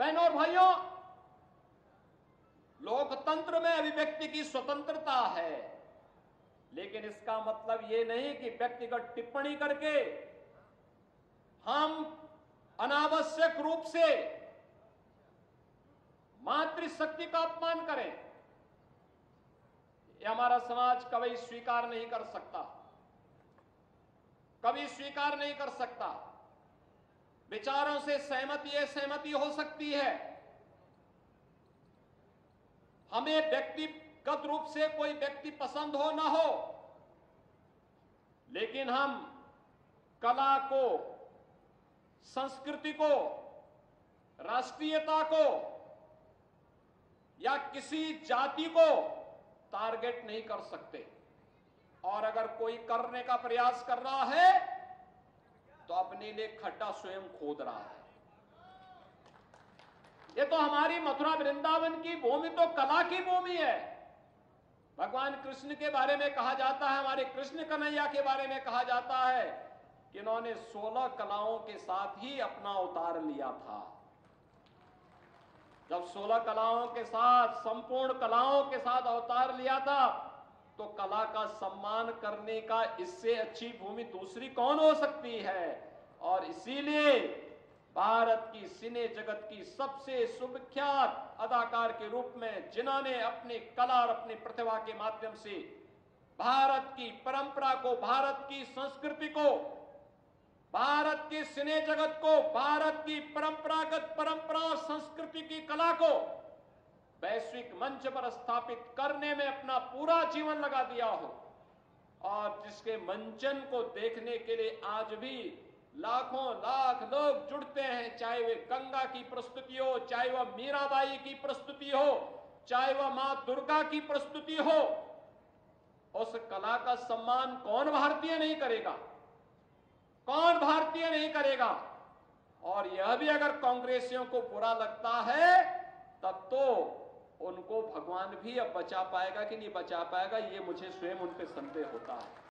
बहनों और भाइयों, लोकतंत्र में अभिव्यक्ति की स्वतंत्रता है। लेकिन इसका मतलब यह नहीं कि व्यक्तिगत टिप्पणी करके हम अनावश्यक रूप से मातृशक्ति का अपमान करें। यह हमारा समाज कभी स्वीकार नहीं कर सकता। कभी स्वीकार नहीं कर सकता। विचारों से सहमति सहमति हो सकती है। हमें व्यक्तिगत रूप से कोई व्यक्ति पसंद हो ना हो, लेकिन हम कला को, संस्कृति को, राष्ट्रीयता को, या किसी जाति को टारगेट नहीं कर सकते। और अगर कोई करने का प्रयास कर रहा है तो अपने लिए खड्डा स्वयं खोद रहा है। ये तो हमारी मथुरा वृंदावन की भूमि तो कला की भूमि है। भगवान कृष्ण के बारे में कहा जाता है, हमारे कृष्ण कन्हैया के बारे में कहा जाता है कि इन्होंने सोलह कलाओं के साथ ही अपना अवतार लिया था। जब सोलह कलाओं के साथ, संपूर्ण कलाओं के साथ अवतार लिया था तो कला का सम्मान करने का इससे अच्छी भूमि दूसरी कौन हो सकती है? और इसीलिए भारत की सिने जगत की सबसे सुविख्यात अदाकार के रूप में जिन्होंने अपनी कला और अपनी प्रतिभा के माध्यम से भारत की परंपरा को, भारत की संस्कृति को, भारत की सिने जगत को, भारत की परंपरागत परंपरा और संस्कृति की कला को वैश्विक मंच पर स्थापित करने में अपना पूरा जीवन लगा दिया हो। और जिसके मंचन को देखने के लिए आज भी लाखों लाख लोग जुड़ते हैं, चाहे वे गंगा की प्रस्तुति हो, चाहे वह मीराबाई की प्रस्तुति हो, चाहे वह माँ दुर्गा की प्रस्तुति हो, उस कला का सम्मान कौन भारतीय नहीं करेगा? कौन भारतीय नहीं करेगा? और यह भी अगर कांग्रेसियों को बुरा लगता है, तब तो उनको भगवान भी अब बचा पाएगा कि नहीं बचा पाएगा, ये मुझे स्वयं उन पर संदेह होता है।